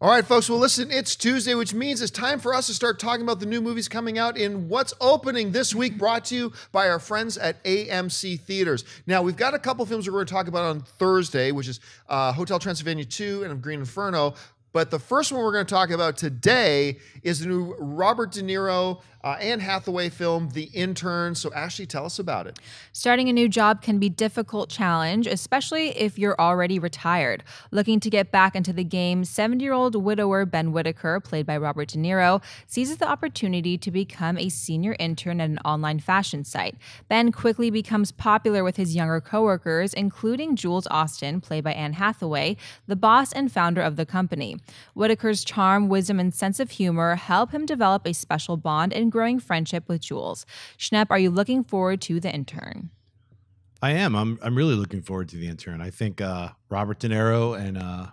All right, folks. Well, listen, it's Tuesday, which means it's time for us to start talking about the new movies coming out in what's opening this week, brought to you by our friends at AMC Theaters. Now, we've got a couple films we're going to talk about on Thursday, which is uh, Hotel Transylvania 2 and Green Inferno. But the first one we're going to talk about today is the new Robert De Niro, uh, Anne Hathaway film, The Intern. So, Ashley, tell us about it.
Starting a new job can be difficult challenge, especially if you're already retired. Looking to get back into the game, 70-year-old widower Ben Whitaker, played by Robert De Niro, seizes the opportunity to become a senior intern at an online fashion site. Ben quickly becomes popular with his younger coworkers, including Jules Austin, played by Anne Hathaway, the boss and founder of the company. Whitaker's charm, wisdom, and sense of humor help him develop a special bond and growing friendship with Jules. Schnepp, are you looking forward to the intern?
I am. I'm. I'm really looking forward to the intern. I think uh, Robert De Niro and uh,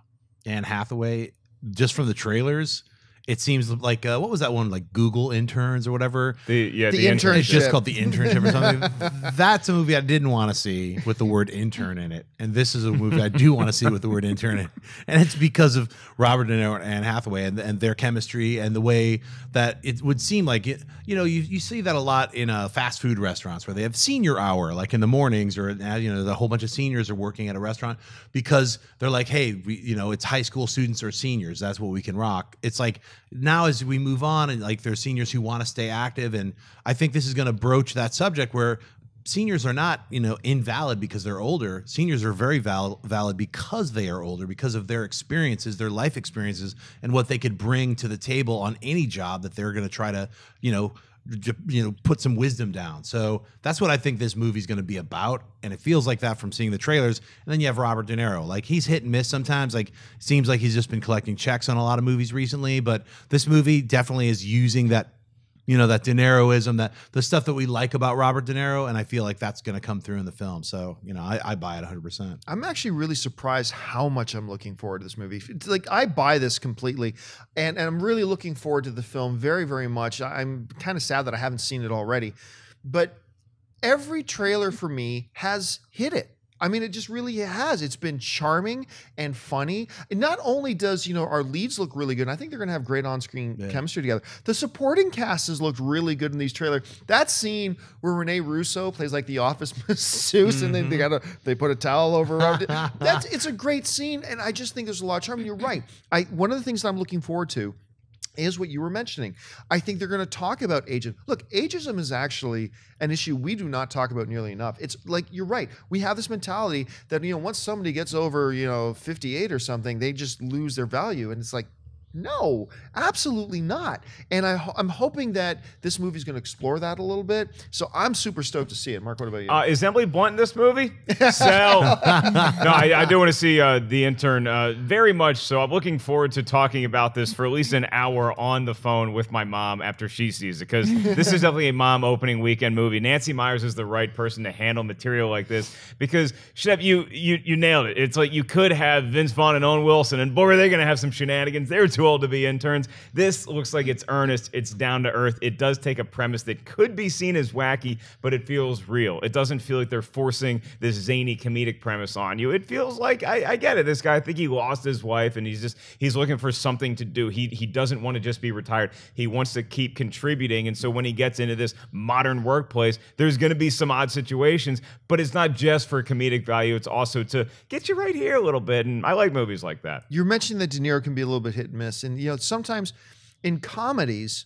Anne Hathaway, just from the trailers, it seems like uh, what was that one like Google interns or whatever.
The yeah,
The
the, intern.
It's just called the internship or something. That's a movie I didn't want to see with the word intern in it, and this is a movie I do want to see with the word intern in it. And it's because of Robert De Niro and Anne Hathaway and, and their chemistry and the way that it would seem like it. You know, you, you see that a lot in uh, fast food restaurants where they have senior hour, like in the mornings, or uh, you know, the whole bunch of seniors are working at a restaurant because they're like, hey, we, you know, it's high school students or seniors. That's what we can rock. It's like now as we move on and like there's seniors who want to stay active, and I think this is going to broach that subject where seniors are not you know invalid because they're older. Seniors are very val- valid because they are older because of their experiences their life experiences and what they could bring to the table on any job that they're going to try to you know you know put some wisdom down. So that's what i think this movie's going to be about and it feels like that from seeing the trailers. And then you have robert de niro. Like he's hit and miss sometimes. Like seems like he's just been collecting checks on a lot of movies recently but this movie definitely is using that you know that De Niroism, that the stuff that we like about Robert De Niro, and I feel like that's going to come through in the film. So you know, I, I buy it 100. percent
I'm actually really surprised how much I'm looking forward to this movie. It's like I buy this completely, and, and I'm really looking forward to the film very, very much. I'm kind of sad that I haven't seen it already, but every trailer for me has hit it. I mean, it just really has. It's been charming and funny. And not only does you know our leads look really good, and I think they're going to have great on-screen chemistry together. The supporting cast has looked really good in these trailers. That scene where Rene Russo plays like the office masseuse, and then they mm-hmm. got a they put a towel over it. That's it's a great scene, and I just think there's a lot of charm. And you're right. I one of the things that I'm looking forward to is what you were mentioning. I think they're going to talk about ageism. Look, ageism is actually an issue we do not talk about nearly enough. It's like you're right. We have this mentality that you know once somebody gets over you know 58 or something, they just lose their value, and it's like. No, absolutely not. And I, I'm hoping that this movie is going to explore that a little bit. So I'm super stoked to see it. Mark, what about you?
Uh, is Emily Blunt in this movie? Sell. no, I, I do want to see uh, the intern uh, very much. So I'm looking forward to talking about this for at least an hour on the phone with my mom after she sees it because this is definitely a mom opening weekend movie. Nancy Meyers is the right person to handle material like this because Schnepp, you you you nailed it. It's like you could have Vince Vaughn and Owen Wilson, and boy, are they going to have some shenanigans. They're too old to be interns. This looks like it's earnest. It's down to earth. It does take a premise that could be seen as wacky, but it feels real. It doesn't feel like they're forcing this zany comedic premise on you. It feels like I, I get it. This guy, I think he lost his wife, and he's just he's looking for something to do. He he doesn't want to just be retired. He wants to keep contributing, and so when he gets into this modern workplace, there's going to be some odd situations, but it's not just for comedic value. It's also to get you right here a little bit, and I like movies like that.
You're mentioning that De Niro can be a little bit hit and miss, and you know sometimes in comedies,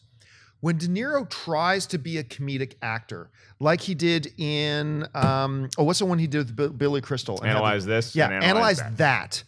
when De Niro tries to be a comedic actor, like he did in um, oh, what's the one he did with Bi- Billy Crystal? And the-
Analyze this.
yeah,
and
analyze,
that.
that.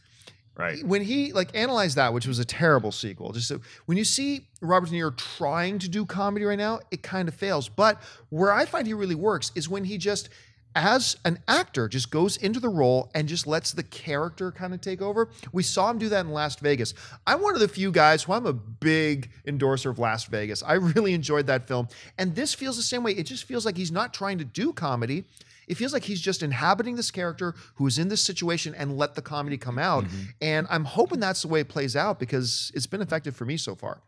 Right.
When he like analyzed that, which was a terrible sequel, just so, when you see Robert De Niro trying to do comedy right now, it kind of fails. But where I find he really works is when he just as an actor just goes into the role and just lets the character kind of take over. We saw him do that in Last Vegas. I'm one of the few guys who I'm a big endorser of Last Vegas. I really enjoyed that film. And this feels the same way. It just feels like he's not trying to do comedy. It feels like he's just inhabiting this character who is in this situation and let the comedy come out. Mm-hmm. And I'm hoping that's the way it plays out because it's been effective for me so far.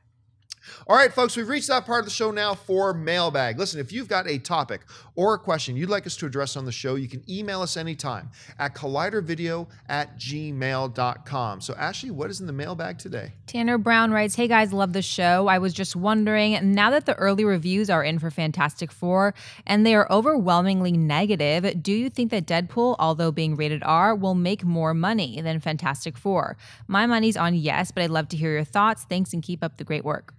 All right, folks, we've reached that part of the show now for mailbag. Listen, if you've got a topic or a question you'd like us to address on the show, you can email us anytime at collidervideo at gmail.com. So, Ashley, what is in the mailbag today?
Tanner Brown writes, Hey guys, love the show. I was just wondering, now that the early reviews are in for Fantastic Four and they are overwhelmingly negative, do you think that Deadpool, although being rated R, will make more money than Fantastic Four? My money's on yes, but I'd love to hear your thoughts. Thanks and keep up the great work.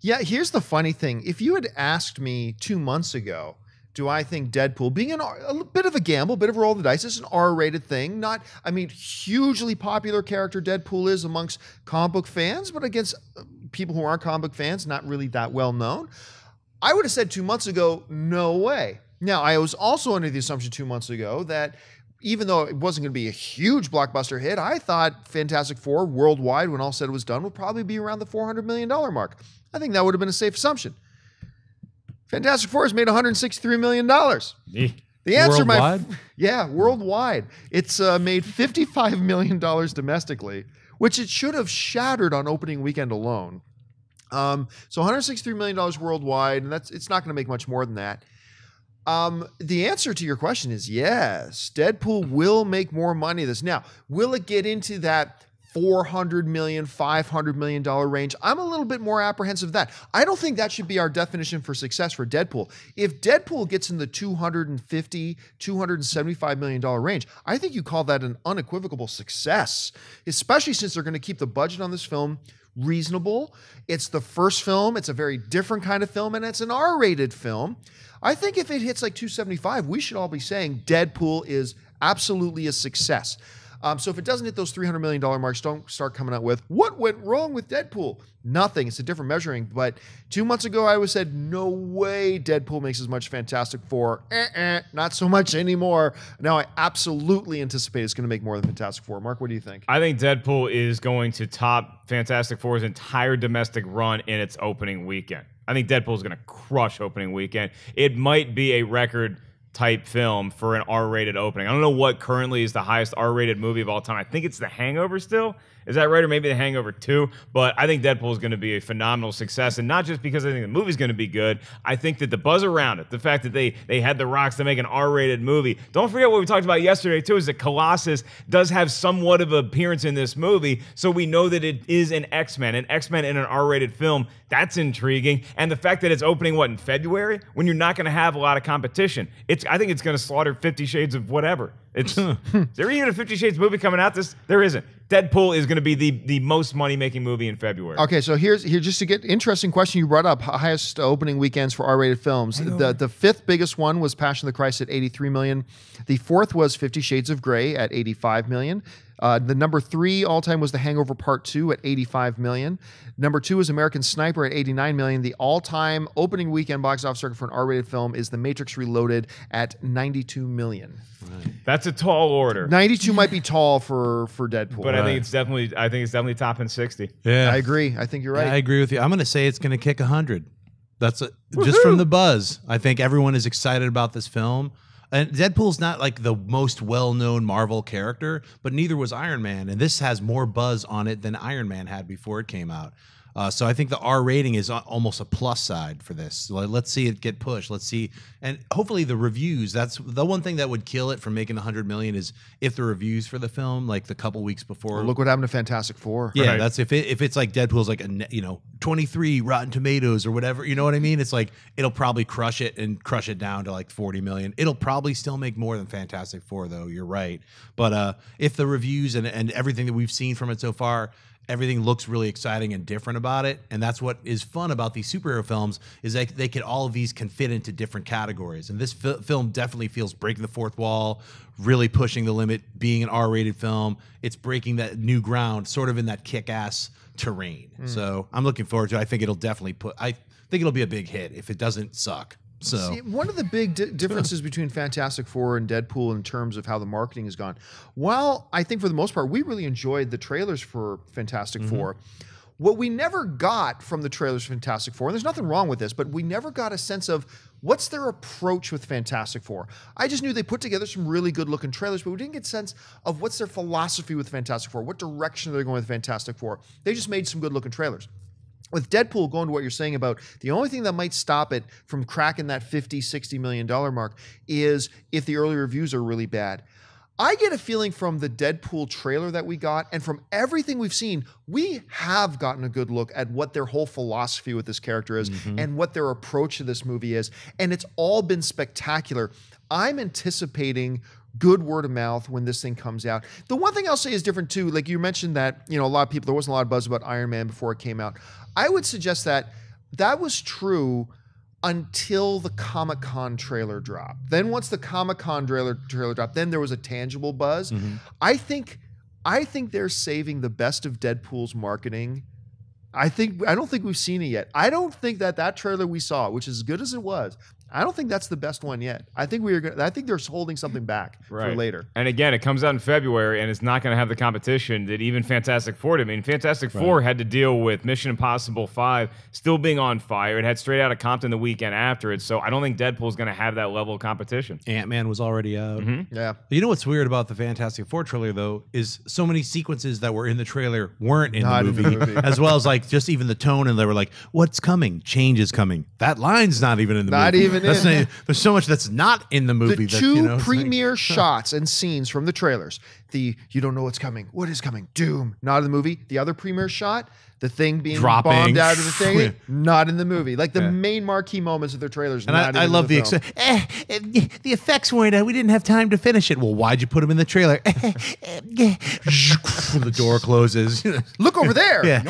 Yeah, here's the funny thing. If you had asked me two months ago, do I think Deadpool, being an a bit of a gamble, a bit of a roll of the dice, it's an R-rated thing. Not, I mean, hugely popular character Deadpool is amongst comic book fans, but against uh, people who aren't comic book fans, not really that well known. I would have said two months ago, no way. Now, I was also under the assumption two months ago that even though it wasn't going to be a huge blockbuster hit, I thought Fantastic Four worldwide, when all said was done, would probably be around the $400 million mark. I think that would have been a safe assumption. Fantastic Four has made $163 million. The answer,
Worldwide?
my yeah, worldwide, it's uh, made $55 million domestically, which it should have shattered on opening weekend alone. Um, so $163 million worldwide, and that's it's not going to make much more than that. Um, the answer to your question is yes. Deadpool will make more money this. Now, will it get into that 400 million, 500 million dollar range? I'm a little bit more apprehensive of that. I don't think that should be our definition for success for Deadpool. If Deadpool gets in the 250, 275 million dollar range, I think you call that an unequivocal success, especially since they're going to keep the budget on this film reasonable. It's the first film, it's a very different kind of film, and it's an R rated film. I think if it hits like 275, we should all be saying Deadpool is absolutely a success. Um, so if it doesn't hit those $300 million marks, don't start coming out with what went wrong with Deadpool. Nothing. It's a different measuring. But two months ago, I was said, no way Deadpool makes as much Fantastic Four. Eh-eh, not so much anymore. Now I absolutely anticipate it's going to make more than Fantastic Four. Mark, what do you think?
I think Deadpool is going to top Fantastic Four's entire domestic run in its opening weekend. I think Deadpool is going to crush opening weekend. It might be a record type film for an R-rated opening. I don't know what currently is the highest R-rated movie of all time. I think it's The Hangover still. Is that right? Or maybe The Hangover 2. But I think Deadpool is going to be a phenomenal success. And not just because I think the movie's going to be good. I think that the buzz around it, the fact that they they had the rocks to make an R-rated movie. Don't forget what we talked about yesterday, too, is that Colossus does have somewhat of an appearance in this movie. So we know that it is an X-Men. An X-Men in an R-rated film. That's intriguing. And the fact that it's opening, what, in February? When you're not going to have a lot of competition. It's I think it's going to slaughter Fifty Shades of whatever. It's is there even a Fifty Shades movie coming out? This there isn't. Deadpool is going to be the the most money making movie in February.
Okay, so here's here just to get interesting question you brought up highest opening weekends for R-rated films. The the fifth biggest one was Passion of the Christ at 83 million. The fourth was 50 Shades of Grey at 85 million. Uh, the number three all time was The Hangover Part Two at 85 million. Number two is American Sniper at 89 million. The all time opening weekend box office record for an R-rated film is The Matrix Reloaded at 92 million.
That's a tall order.
92 might be tall for for Deadpool.
But I think it's definitely I think it's definitely topping 60.
Yeah,
I agree. I think you're right.
I agree with you. I'm going to say it's going to kick 100. That's a, just from the buzz. I think everyone is excited about this film. And Deadpool's not like the most well-known Marvel character, but neither was Iron Man, and this has more buzz on it than Iron Man had before it came out. Uh, so I think the R rating is almost a plus side for this. So let's see it get pushed. Let's see, and hopefully the reviews. That's the one thing that would kill it from making 100 million is if the reviews for the film, like the couple weeks before,
Well, look what happened to Fantastic Four.
yeah,
Right.
that's if it if it's like Deadpool's like a you know 23 Rotten Tomatoes or whatever, you know what I mean? It's like it'll probably crush it and crush it down to like 40 million. It'll probably still make more than Fantastic Four though. You're right, but uh, if the reviews and and everything that we've seen from it so far. Everything looks really exciting and different about it, and that's what is fun about these superhero films is that they can all of these can fit into different categories. And this fi- film definitely feels breaking the fourth wall, really pushing the limit, being an R-rated film. It's breaking that new ground, sort of in that kick-ass terrain. Hmm. So I'm looking forward to. it. I think it'll definitely put. I think it'll be a big hit if it doesn't suck. So
See, one of the big di- differences between Fantastic Four and Deadpool in terms of how the marketing has gone, while I think for the most part we really enjoyed the trailers for Fantastic mm-hmm. Four, what we never got from the trailers for Fantastic Four, and there's nothing wrong with this, but we never got a sense of what's their approach with Fantastic Four. I just knew they put together some really good looking trailers, but we didn't get a sense of what's their philosophy with Fantastic Four, what direction they're going with Fantastic Four. They just made some good looking trailers. With Deadpool going to what you're saying about the only thing that might stop it from cracking that 50, 60 million dollar mark is if the early reviews are really bad. I get a feeling from the Deadpool trailer that we got and from everything we've seen, we have gotten a good look at what their whole philosophy with this character is mm-hmm. and what their approach to this movie is. And it's all been spectacular. I'm anticipating good word of mouth when this thing comes out. The one thing I'll say is different too. Like you mentioned that, you know, a lot of people, there wasn't a lot of buzz about Iron Man before it came out. I would suggest that that was true until the Comic Con trailer dropped. Then once the Comic Con trailer trailer dropped, then there was a tangible buzz. Mm-hmm. I think I think they're saving the best of Deadpool's marketing. I think I don't think we've seen it yet. I don't think that that trailer we saw, which is as good as it was, I don't think that's the best one yet. I think we are. Gonna, I think they're holding something back for later.
And again, it comes out in February, and it's not going to have the competition that even Fantastic Four did. I mean, Fantastic Four had to deal with Mission Impossible Five still being on fire. It had Straight out of Compton the weekend after it, so I don't think Deadpool's going to have that level of competition.
Ant Man was already out. Mm-hmm.
Yeah.
You know what's weird about the Fantastic Four trailer though is so many sequences that were in the trailer weren't in,
Not
the
in the
movie,
movie.
as well as like just even the tone, and they were like, "What's coming? Change is coming." That line's not even in the
Not
movie.
even
That's
in.
not- there's so much that's not in the movie.
the
that,
two
you know, it's like-
premier shots and scenes from the trailers the you don't know what's coming what is coming doom not in the movie the other premiere shot the thing being
Dropping.
bombed out of the thing not in the movie like the
Yeah.
main marquee moments of their trailers
And
not
I, I love
in
the,
film.
ex- eh, eh, eh the effects weren't. Uh, we didn't have time to finish it. Well, why'd you put them in the trailer? Eh, the door closes.
look over there
yeah.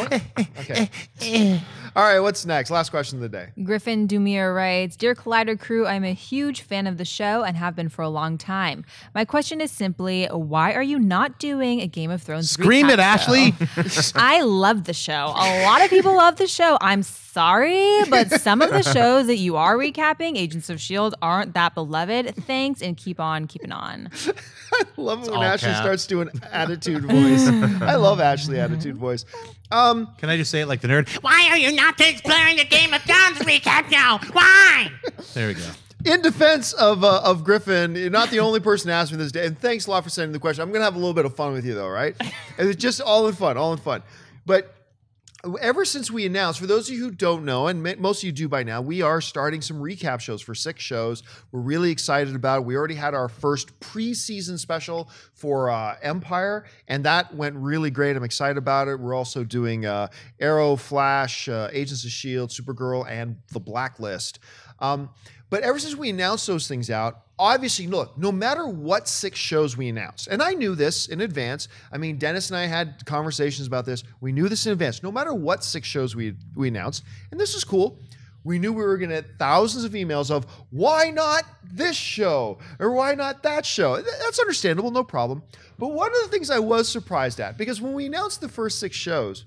okay all right what's next last question of the day
Griffin Dumir writes Dear Collider crew, I'm a huge fan of the show and have been for a long time. My question is simply why are you not doing a Game of Thrones
Scream
recap
it, Ashley.
I love the show. A lot of people love the show. I'm sorry, but some of the shows that you are recapping, Agents of S.H.I.E.L.D., aren't that beloved. Thanks and keep on keeping on.
I love it when ashley
cap.
starts doing attitude voice i love ashley attitude voice um
Can I just say it like the nerd?
Why are you not exploring the Game of Thrones recap now? Why?
There we go.
In defense of uh, of Griffin, you're not the only person to ask me this day. And thanks a lot for sending the question. I'm gonna have a little bit of fun with you though, right? And it's just all in fun, all in fun. But ever since we announced, for those of you who don't know, and ma- most of you do by now, we are starting some recap shows for six shows. We're really excited about it. We already had our first preseason special for uh, Empire, and that went really great. I'm excited about it. We're also doing uh, Arrow, Flash, uh, Agents of S.H.I.E.L.D., Supergirl, and The Blacklist. Um, but ever since we announced those things out, obviously, look, no matter what six shows we announced, and I knew this in advance. I mean, Dennis and I had conversations about this. We knew this in advance. No matter what six shows we we announced, and this is cool. We knew we were going to get thousands of emails of why not this show or why not that show. That's understandable, no problem. But one of the things I was surprised at because when we announced the first six shows,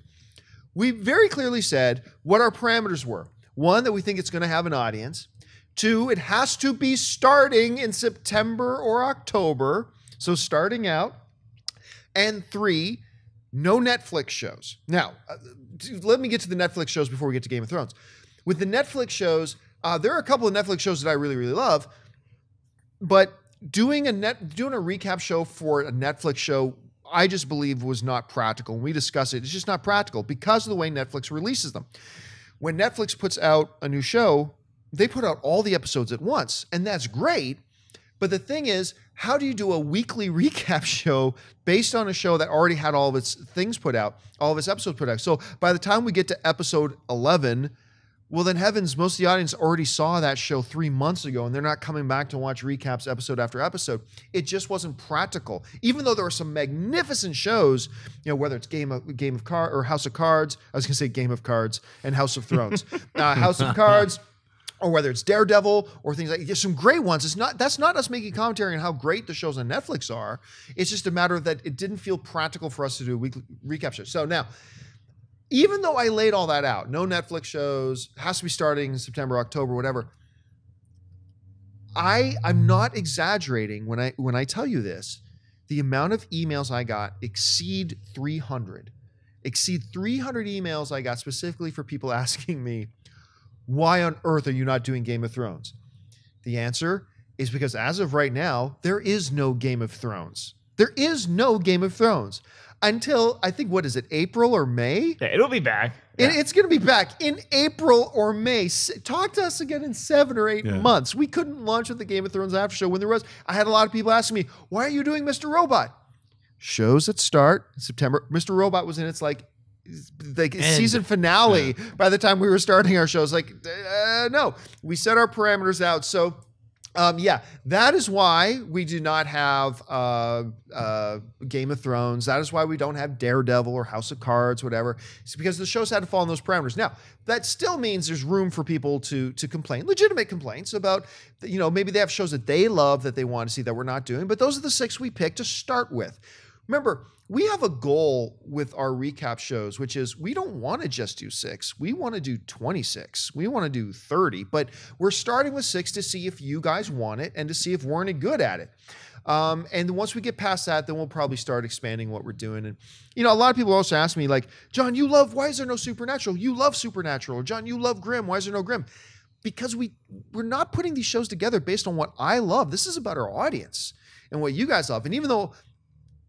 we very clearly said what our parameters were. One, that we think it's going to have an audience. Two, it has to be starting in September or October. So starting out. And three, no Netflix shows. Now, uh, let me get to the Netflix shows before we get to Game of Thrones. With the Netflix shows, uh, there are a couple of Netflix shows that I really, really love, but doing a net doing a recap show for a Netflix show, I just believe was not practical. When we discuss it, it's just not practical because of the way Netflix releases them. When Netflix puts out a new show, they put out all the episodes at once, and that's great. But the thing is, how do you do a weekly recap show based on a show that already had all of its things put out, all of its episodes put out? So by the time we get to episode 11, well, then heavens, most of the audience already saw that show three months ago and they're not coming back to watch recaps episode after episode. It just wasn't practical. Even though there are some magnificent shows, you know, whether it's Game of Game of Cards or House of Cards, I was gonna say Game of Cards and House of Thrones. uh, House of Cards, or whether it's Daredevil or things like some great ones. It's not that's not us making commentary on how great the shows on Netflix are. It's just a matter of that it didn't feel practical for us to do a weekly recap show. So now, even though I laid all that out, no Netflix shows, has to be starting in September, October, whatever. I I'm not exaggerating when I when I tell you this. The amount of emails I got exceed 300. Exceed 300 emails I got specifically for people asking me, why on earth are you not doing Game of Thrones? The answer is because as of right now, there is no Game of Thrones. There is no Game of Thrones. until I think what is it, April or May?
Yeah, it'll be back.
It, it's going to be back in April or May. Talk to us again in seven or eight
Yeah.
months. We couldn't launch with the Game of Thrones after show when there was. I had a lot of people asking me, "Why are you doing Mr. Robot?" Shows that start September. Mr. Robot was in its like like
End.
season finale by the time we were starting our shows. Like, uh, no, we set our parameters out. So, um, yeah, that is why we do not have uh, uh, Game of Thrones. That is why we don't have Daredevil or House of Cards, whatever. It's because the shows had to fall in those parameters. Now, that still means there's room for people to to complain, legitimate complaints about, you know, maybe they have shows that they love that they want to see that we're not doing. But those are the six we picked to start with. Remember, we have a goal with our recap shows, which is we don't want to just do six. We want to do 26. We want to do 30, but we're starting with six to see if you guys want it and to see if we're any good at it. Um, and once we get past that, then we'll probably start expanding what we're doing. And, you know, a lot of people also ask me, like, John, you love, why is there no supernatural? You love supernatural. John, you love Grimm. Why is there no Grimm? because we we're not putting these shows together based on what I love. This is about our audience and what you guys love. And even though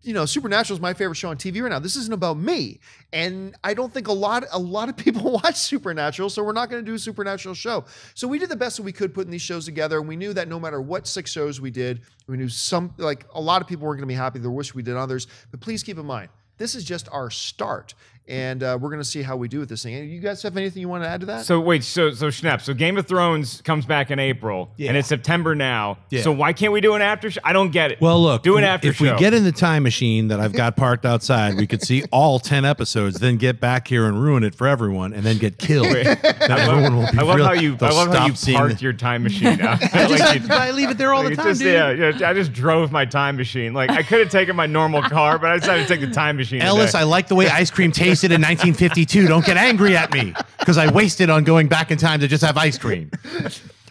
you know Supernatural is my favorite show on TV right now, this isn't about me. And I don't think a lot a lot of people watch Supernatural, so we're not going to do a Supernatural show. So we did the best that we could putting these shows together, and we knew that no matter what six shows we did, we knew some like a lot of people weren't going to be happy. They wish we did others, but please keep in mind. This is just our start, and uh, we're going to see how we do with this thing. You guys have anything you want to add to that?
So wait, so so Schnepp, so Game of Thrones comes back in April,
Yeah.
and it's September now.
Yeah.
So why can't we do an after show? I don't get it.
Well, look,
do an after
if
show.
we get in the time machine that I've got parked outside, we could see all 10 episodes, then get back here and ruin it for everyone and then get killed. Then everyone will be
I love
real-
how you I
they'll
love how
stop
you parked
the-
your time machine. Out.
I, just,
Like, you-
I leave it there all the time,
just,
dude.
yeah, yeah, I just drove my time machine. Like I could have taken my normal car, but I decided to take the time machine.
Ellis,
today.
I like the way ice cream tasted in 1952. Don't get angry at me because I wasted on going back in time to just have ice cream.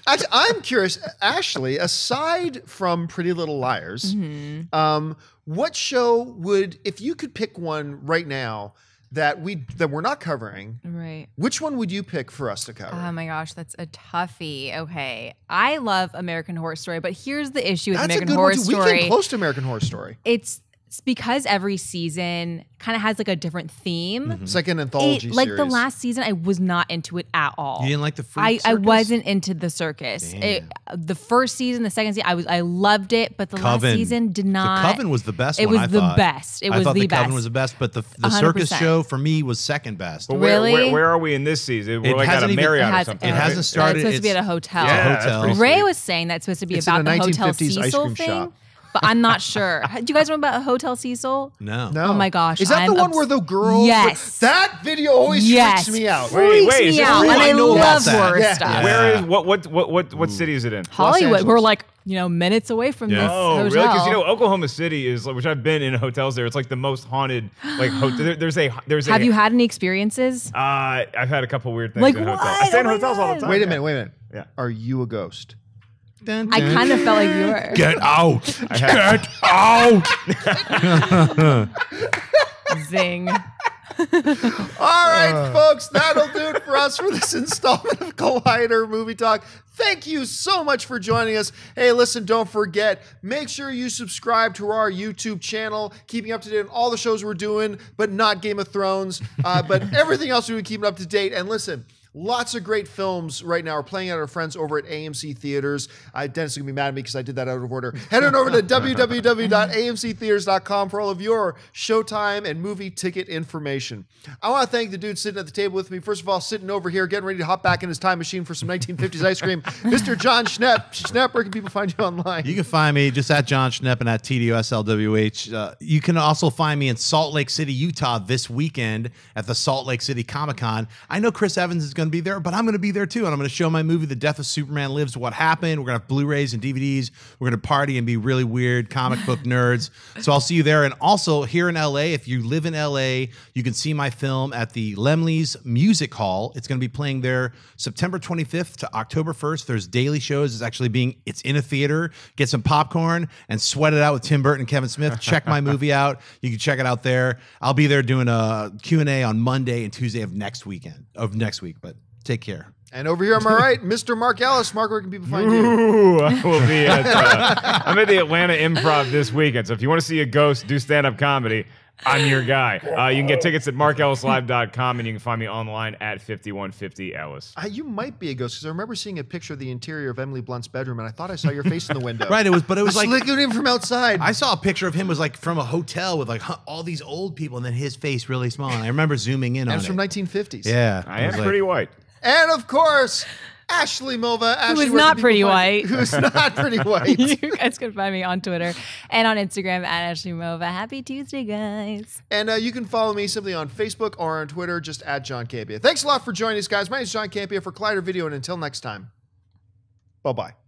Actually, I'm curious, Ashley. Aside from Pretty Little Liars,
Mm-hmm.
um, what show would, if you could pick one right now that we that we're not covering,
Right.
which one would you pick for us to cover?
Oh my gosh, that's a toughie. Okay. I love American Horror Story, but here's the issue with
That's a
American
good
Horror
one too. We
Story.
came close to American Horror Story.
it's it's because every season kind of has like a different theme. Mm-hmm.
It's like an anthology
It, like
series.
the last season, I was not into it at all.
You didn't like the freak
I, I wasn't into the circus. It, the first season, the second season, I was I loved it, but the
Coven.
last season did not.
The Coven was the best
It
one,
was
I
the
thought.
best. It
I
was
thought
the
the Coven was the best, but the, the
100%.
circus show for me was second best.
But where,
Really?
where, where are we in this season? We're
It
like at a
hasn't even-
Marriott
It
or something.
It
right?
hasn't started.
It's
started.
supposed to be at a hotel.
Yeah, that's
hotel.
Ray
sweet.
was saying that's supposed to be
It's
about
a
the Hotel Cecil thing,
shop.
But I'm not sure. Do you guys know about Hotel Cecil?
No.
No.
Oh my gosh,
Is that
I'm
the one
obs-
where the girl?
Yes.
That video always
yes,
freaks me out.
Wait,
freaks
wait, is
me out,
real?
and
I
I
know
love
about that.
horror
Yeah.
stuff.
Where is what what what what what city is it in?
Hollywood. We're like you know minutes away from
Yeah.
this
Oh,
hotel.
really? Because you know Oklahoma City is, like, which I've been in hotels there. It's like the most haunted. Like hotel. There, there's a there's a.
Have you had any experiences?
Uh, I've had a couple weird things
Like
in hotels.
what?
I stay in
Oh my
hotels all the time.
Wait a minute. Wait a minute.
Yeah.
Are you a ghost?
I kind of felt like you were.
Get out! Get out!
Zing.
All right, folks, that'll do it for us for this installment of Collider Movie Talk. Thank you so much for joining us. Hey, listen, don't forget, make sure you subscribe to our YouTube channel, keeping up to date on all the shows we're doing, but not Game of Thrones, uh, but everything else we're keeping up to date. And listen, Lots of great films right now are playing at our friends over at AMC Theaters. Uh, Dennis is going to be mad at me because I did that out of order. Head on over to www.amctheaters.com for all of your Showtime and movie ticket information. I want to thank the dude sitting at the table with me. First of all, sitting over here, getting ready to hop back in his time machine for some 1950s ice cream, Mr. Jon Schnepp. Schnepp, where can people find you online?
You can find me just at Jon Schnepp and at TDOSLWH. Uh, you can also find me in Salt Lake City, Utah this weekend at the Salt Lake City Comic Con. I know Chris Evans is going to be there, but I'm going to be there too. And I'm going to show my movie, The Death of Superman Lives What Happened. We're going to have Blu rays and DVDs. We're going to party and be really weird comic book nerds. So I'll see you there. And also here in LA, if you live in LA, you can see my film at the Laemmle's Music Hall. It's going to be playing there September 25th to October 1st. There's daily shows. It's actually being, it's in a theater. Get some popcorn and sweat it out with Tim Burton and Kevin Smith. Check my movie out. You can check it out there. I'll be there doing a Q&A on Monday and Tuesday of next weekend, of next week, but take care.
And over here on my right, Mr. Mark Ellis. Mark, where can people find you?
Ooh, I will be at. Uh, I'm at the Atlanta Improv this weekend. So if you want to see a ghost do stand up comedy, I'm your guy. Uh, you can get tickets at markellislive.com and you can find me online at 5150 Ellis.
Uh, you might be a ghost because I remember seeing a picture of the interior of Emily Blunt's bedroom, and I thought I saw your face in the window.
Right. It was, but it was
I
like
looking at him from outside.
I saw a picture of him was like from a hotel with like all these old people, and then his face really small. And I remember zooming in
and
on
it's
it.
Was from 1950s.
yeah,
I am
like-
pretty white.
And of course, Ashley Mova. Ashley, can
not pretty white.
Who's not pretty white.
you guys can find me on Twitter and on Instagram at Ashley Mova. Happy Tuesday, guys.
And uh, you can follow me simply on Facebook or on Twitter, just at John Campea. Thanks a lot for joining us, guys. My name is John Campea for Collider Video, and until next time, bye bye.